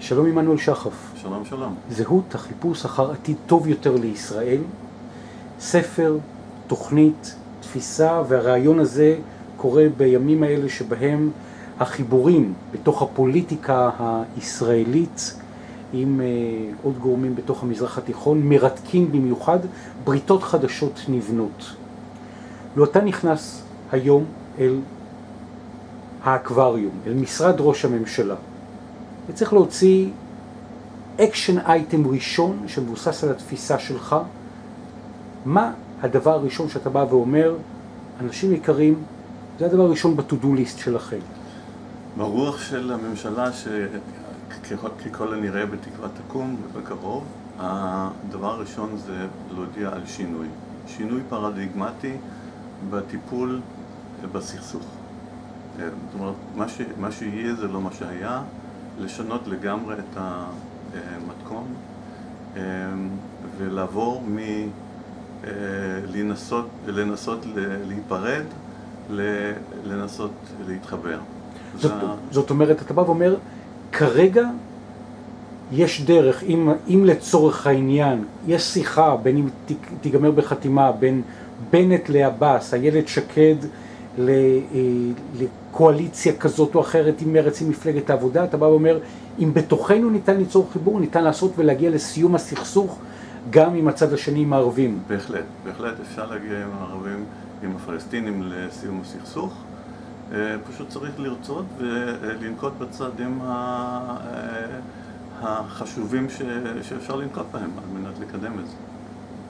שלום עמנואל שחף. שלום שלום. זהות החיפוש אחר עתיד טוב יותר לישראל, ספר, תוכנית, תפיסה, והרעיון הזה קורה בימים האלה שבהם החיבורים בתוך הפוליטיקה הישראלית עם uh, עוד גורמים בתוך המזרח התיכון מרתקים במיוחד, בריתות חדשות נבנות. לו אתה נכנס היום אל האקווריום, אל משרד ראש הממשלה, וצריך להוציא action item ראשון שמבוסס על התפיסה שלך, מה הדבר הראשון שאתה בא ואומר, אנשים יקרים, זה הדבר הראשון ב to-do list שלכם. ברוח של הממשלה שככל הנראה בתקווה תקום ובקרוב, הדבר הראשון זה להודיע על שינוי. שינוי פרדיגמטי בטיפול בסכסוך. זאת אומרת, מה, ש, מה שיהיה זה לא מה שהיה, לשנות לגמרי את המתכון ולעבור מ... לנסות, לנסות להיפרד, לנסות להתחבר. זאת, זה... זאת אומרת, אתה בא ואומר, כרגע יש דרך, אם, אם לצורך העניין יש שיחה, בין אם תיגמר בחתימה, בין בנט לעבאס, איילת שקד אה, לקואליציה כזאת או אחרת עם מרץ, עם מפלגת העבודה, אתה בא ואומר, אם בתוכנו ניתן ליצור חיבור, ניתן לעשות ולהגיע לסיום הסכסוך גם עם הצד השני, עם הערבים. בהחלט, בהחלט אפשר להגיע עם הערבים, עם הפלסטינים לסיום הסכסוך. אה, פשוט צריך לרצות ולנקוט בצעדים אה, החשובים שאפשר לנקוט בהם על מנת לקדם את זה.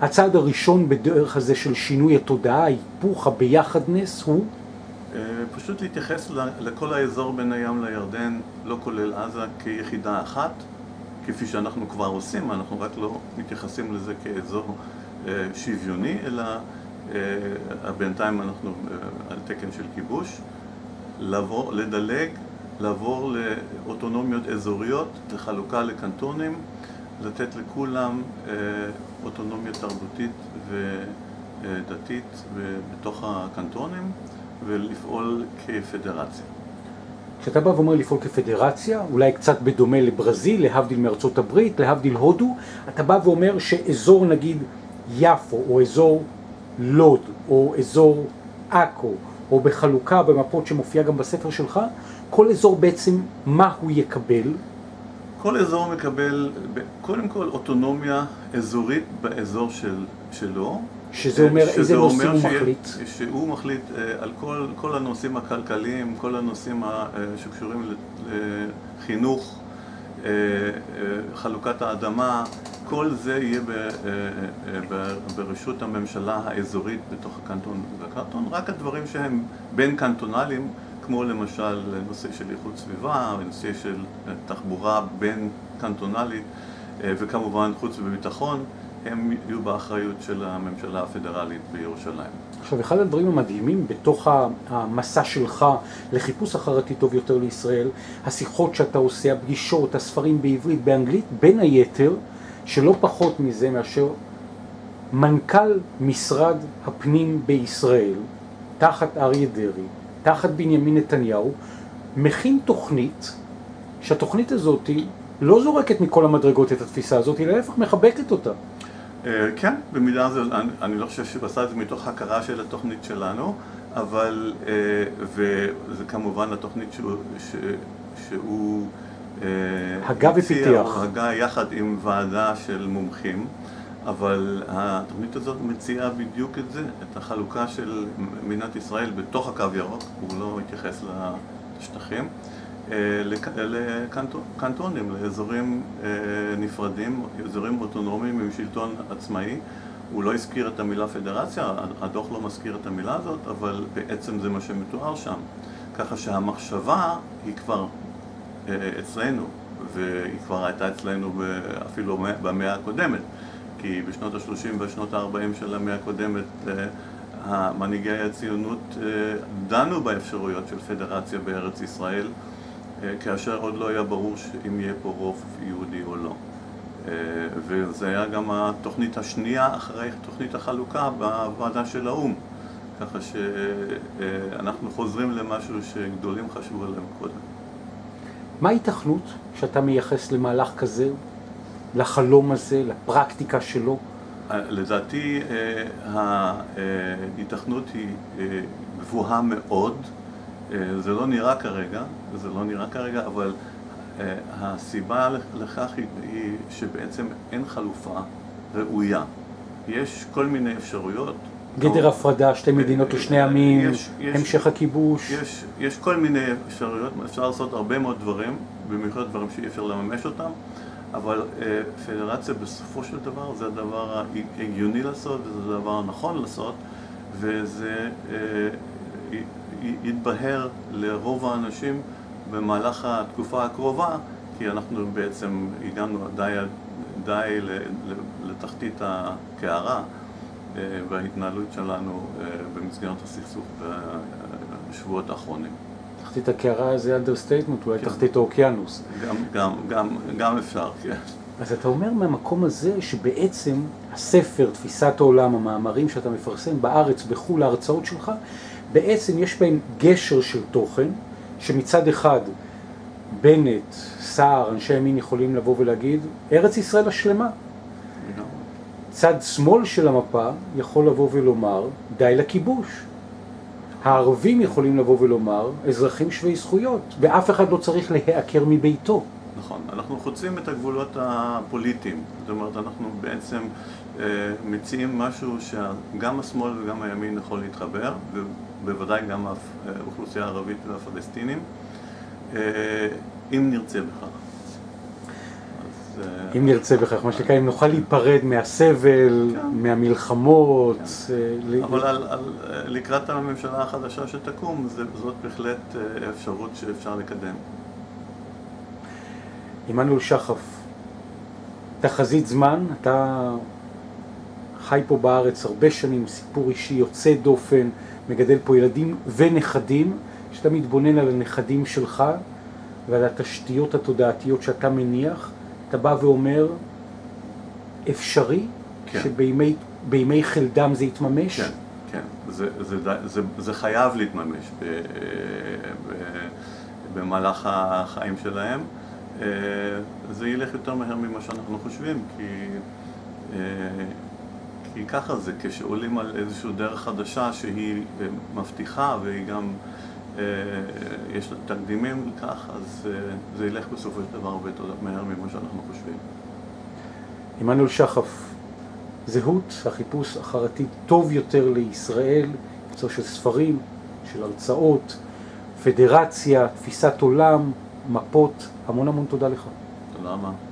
הצעד הראשון בדרך הזה של שינוי התודעה, ההיפוך, הביחדנס, הוא? אה, פשוט להתייחס לכל האזור בין הים לירדן, לא כולל עזה, כיחידה אחת, כפי שאנחנו כבר עושים, אנחנו רק לא מתייחסים לזה כאזור שוויוני, אלא בינתיים אנחנו על תקן של כיבוש. לעבור, לדלג, לעבור לאוטונומיות אזוריות, לחלוקה לקנטונים, לתת לכולם אה, אוטונומיה תרבותית ודתית בתוך הקנטונים ולפעול כפדרציה. כשאתה בא ואומר לפעול כפדרציה, אולי קצת בדומה לברזיל, להבדיל מארצות הברית, להבדיל הודו, אתה בא ואומר שאזור נגיד יפו, או אזור לוד, או אזור עכו, או בחלוקה במפות שמופיעה גם בספר שלך, כל אזור בעצם מה הוא יקבל? כל אזור מקבל קודם כל אוטונומיה אזורית באזור של, שלו. שזה אומר שזה איזה נושאים הוא מחליט? שהוא מחליט אה, על כל, כל הנושאים הכלכליים, כל הנושאים אה, שקשורים לחינוך, אה, חלוקת האדמה, כל זה יהיה ב, ב, ברשות הממשלה האזורית בתוך הקנטון והקנטון, רק הדברים שהם בין קנטונליים, כמו למשל נושא של איכות סביבה, נושא של תחבורה בין קנטונלית וכמובן חוץ וביטחון, הם יהיו באחריות של הממשלה הפדרלית בירושלים. עכשיו, אחד הדברים המדהימים בתוך המסע שלך לחיפוש אחר עתיד טוב יותר לישראל, השיחות שאתה עושה, הפגישות, הספרים בעברית, באנגלית, בין היתר, שלא פחות מזה מאשר מנכ"ל משרד הפנים בישראל, תחת אריה דרעי, תחת בנימין נתניהו, מכין תוכנית, שהתוכנית הזאת לא זורקת מכל המדרגות את התפיסה הזאת, אלא להפך מחבקת אותה. אה, כן, במידה זו, אני, אני לא חושב שהוא עשה את זה מתוך הכרה של התוכנית שלנו, אבל, אה, וזה כמובן התוכנית שהוא, ש, שהוא אה, הגה ופיתח. הגה יחד עם ועדה של מומחים, אבל התוכנית הזאת מציעה בדיוק את זה, את החלוקה של מדינת ישראל בתוך הקו ירוק, הוא לא התייחס לשטחים. לקנטונים, לאזורים אה, נפרדים, אזורים אוטונומיים עם שלטון עצמאי. הוא לא הזכיר את המילה פדרציה, הדוח לא מזכיר את המילה הזאת, אבל בעצם זה מה שמתואר שם. ככה שהמחשבה היא כבר אה, אצלנו, והיא כבר הייתה אצלנו אפילו במאה הקודמת, כי בשנות ה-30 ושנות ה-40 של המאה הקודמת אה, מנהיגי הציונות דנו באפשרויות של פדרציה בארץ ישראל אה, כאשר עוד לא היה ברור אם יהיה פה רוב יהודי או לא. אה, וזה היה גם התוכנית השנייה אחרי תוכנית החלוקה בוועדה של האו"ם. ככה שאנחנו חוזרים למשהו שגדולים חשבו עליהם קודם. מה ההיתכנות שאתה מייחס למהלך כזה, לחלום הזה, לפרקטיקה שלו? לדעתי ההיתכנות היא גבוהה מאוד, זה לא נראה כרגע, זה לא נראה כרגע, אבל הסיבה לכך היא שבעצם אין חלופה ראויה. יש כל מיני אפשרויות. גדר הפרדה, שתי מדינות לשני עמים, המשך הכיבוש. יש, יש כל מיני אפשרויות, אפשר לעשות הרבה מאוד דברים, במיוחד דברים שאי אפשר לממש אותם, אבל אה, פדרציה בסופו של דבר זה הדבר ההגיוני לעשות, וזה הדבר הנכון לעשות, וזה אה, יתבהר לרוב האנשים במהלך התקופה הקרובה, כי אנחנו בעצם הגענו די, די לתחתית הקערה בהתנהלות שלנו במסגרת הסכסוך בשבועות האחרונים. תחתית הקערה זה understatement, אולי כן. תחתית האוקיינוס. גם, גם, גם, גם אפשר, כן. אז אתה אומר מהמקום הזה שבעצם הספר, תפיסת העולם, המאמרים שאתה מפרסם בארץ, בחו"ל, ההרצאות שלך, בעצם יש בהם גשר של תוכן, שמצד אחד בנט, סער, אנשי ימין יכולים לבוא ולהגיד, ארץ ישראל השלמה. צד שמאל של המפה יכול לבוא ולומר, די לכיבוש. הערבים יכולים לבוא ולומר, אזרחים שווי זכויות, ואף אחד לא צריך להיעקר מביתו. נכון, אנחנו חוצים את הגבולות הפוליטיים, זאת אומרת אנחנו בעצם אה, מציעים משהו שגם השמאל וגם הימין יכול להתחבר, ובוודאי גם האוכלוסייה הערבית והפלסטינים, אה, אם נרצה בכך. אז, אה, אם נרצה בכך, מה שנקרא, אם נוכל להיפרד מהסבל, כן. מהמלחמות. כן. אבל על, על, לקראת הממשלה החדשה שתקום, זאת בהחלט אפשרות שאפשר לקדם. עמנואל שחף, תחזית זמן, אתה חי פה בארץ הרבה שנים, סיפור אישי יוצא דופן, מגדל פה ילדים ונכדים, כשאתה מתבונן על הנכדים שלך ועל התשתיות התודעתיות שאתה מניח, אתה בא ואומר, אפשרי כן. שבימי חלדם זה יתממש? כן, כן, זה, זה, זה, זה, זה חייב להתממש ב, ב, במהלך החיים שלהם. אה, זה ילך יותר מהר ממה שאנחנו חושבים, כי, אה, כי ככה זה, כשעולים על איזושהי דרך חדשה שהיא אה, מבטיחה והיא גם, יש לה תקדימים לכך, אז זה ילך בסופו של דבר הרבה יותר מהר ממה שאנחנו חושבים. עמנואל שחף, זהות, החיפוש אחר עתיד טוב יותר לישראל, קצור של ספרים, של הרצאות, פדרציה, תפיסת עולם, מפות, המון המון תודה לך. תודה רבה.